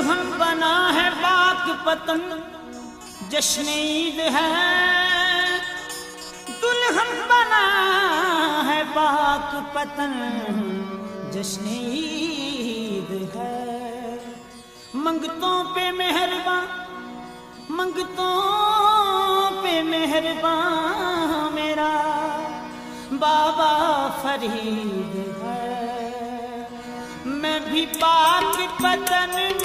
दुल्हन बना है बाक पतन, जश्न ईद है। दुल्हन बना है बाक पतन, जश्न ईद है। मंगतों पे मेहरबान, मंगतों पे मेहरबान मेरा बाबा फरीद है। मैं भी पाक पतन